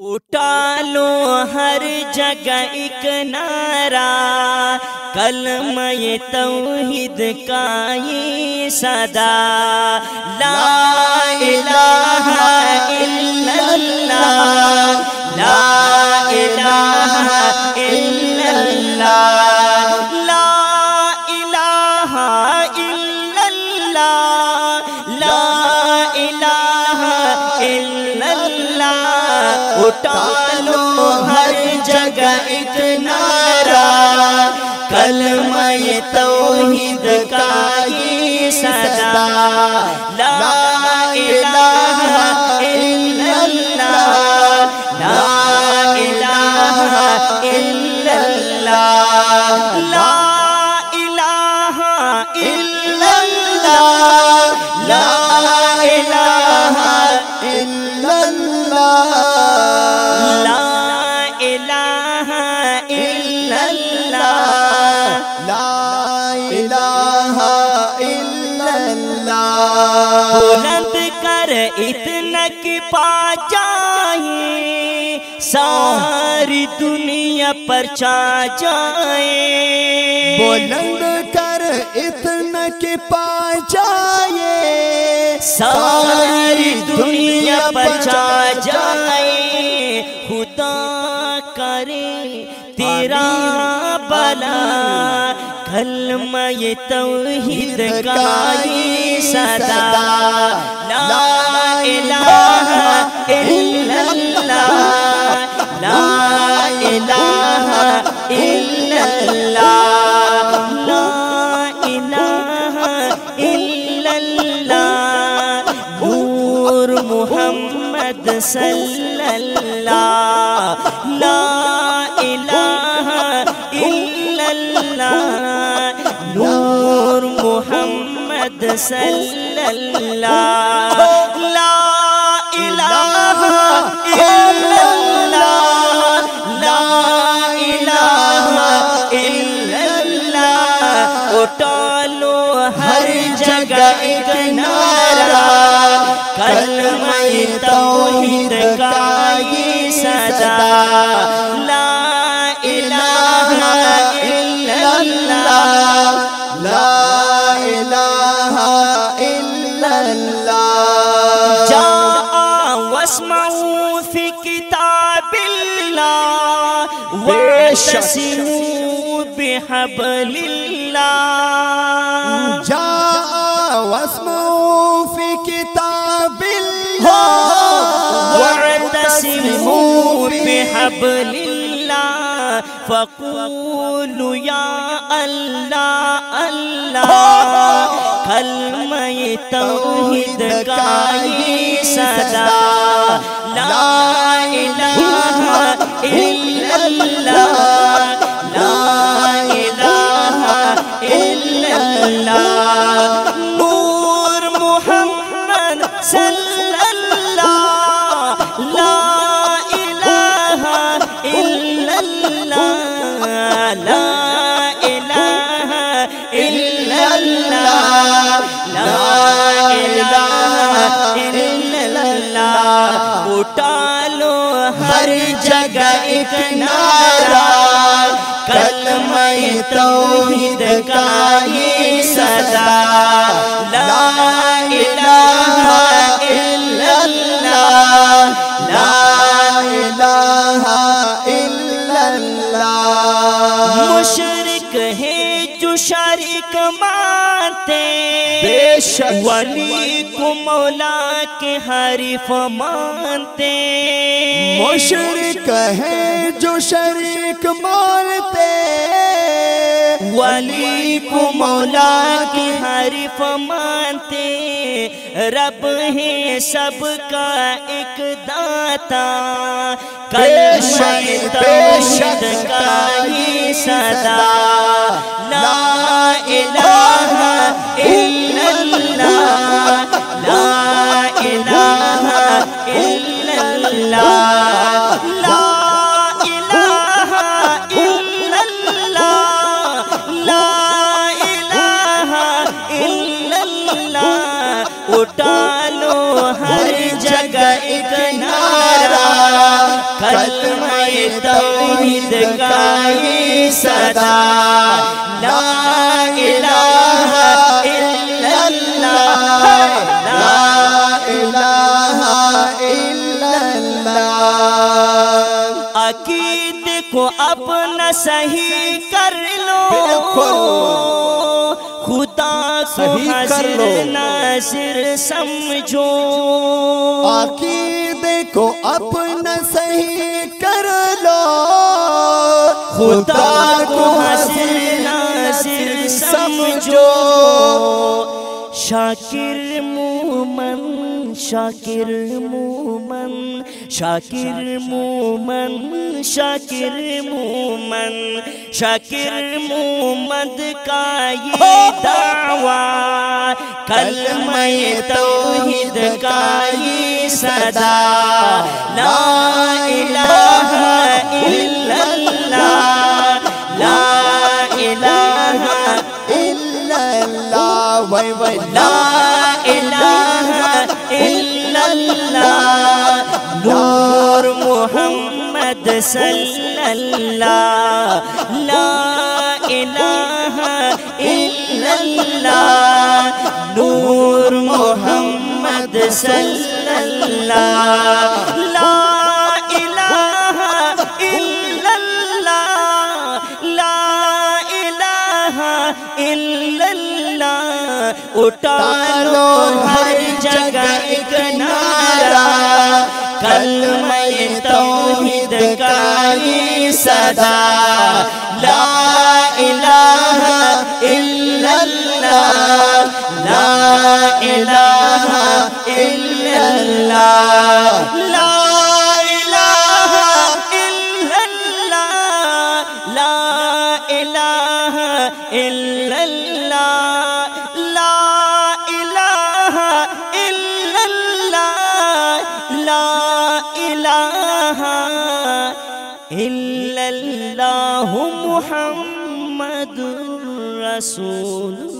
اٹھا لو ہر جگہ ایک نعرہ کلمہ توحید کا یہ صدا لا الہ الا اللہ اٹھا لو ہر جگہ ایک نعرہ، کلمہ توحید کا یہ صدا لا الہ الا اللہ لا الہ الا اللہ۔ لا الہ الا اللہ۔ لا الہ الا اللہ۔ بلند کر اتنا کی پا جائیں ساری دنیا پر چا جائیں بلند کر اتنا کہ پا جائے ساری دنیا پر چا جائیں خدا کرے تیرا بلا کلمہ یہ توحید کا یہ صدا لا الہ الا اللہ لا الہ الا اللہ لا الہ الا اللہ نور محمد صلی اللہ لا نور محمد صلى الله لا إله إلا الله لا إله إلا الله وطالو هر جگہ ایک نعرہ کلمہ توحيد کا یہ صدا واعتصموا بحبل الله جاء واسمعوا في كتاب الله واعتصموا بحبل الله فقولوا يا الله الله کلمہ توحید کا یہ صدا لا الہ اٹھا لو ہر جگہ ایک نعرہ۔ کلمہ توحید کا یہ صدا لا الہ الا اللہ۔ لا الہ الا اللہ۔ مشرک ہے جو شریک مانتے بے ولی کو مولا کے حریف مانتے مشرک ہے جو شریک مانتے ولی کو مولا کے حریف مانتے رب ہے سب کا ایک داتا توحید کا یہ صدا لا الہ الا اللہ اٹھا لو ہر جگہ ایک نعرہ توحید کا یہ صدا لا الہ الا اللہ لا الہ الا اللہ۔ عقید کو اپنا صحیح کر لو۔ صحیح کر لو۔ ناصر سمجھو۔ عقیدے کو اپنا صحیح کر لو۔ خدا کو حاضر ناصر سمجھو۔ شاکر مومن شاکر مومن شاکر مومن شاکر مومن شاکر مومد کا یہ دعویٰ کلمہ توحید کا یہ صدا لا الہ الا اللہ لا الہ الا اللہ وای وای لا محمد صلی اللہ لا الہ الا اللہ نور محمد صلی اللہ لا الہ الا اللہ لا الہ الا اللہ اٹھا لو ہر جگہ ایک کلمه توحید کاری صدا لا إله إلا الله. لا إله إلا الله. إلا الله محمد رسول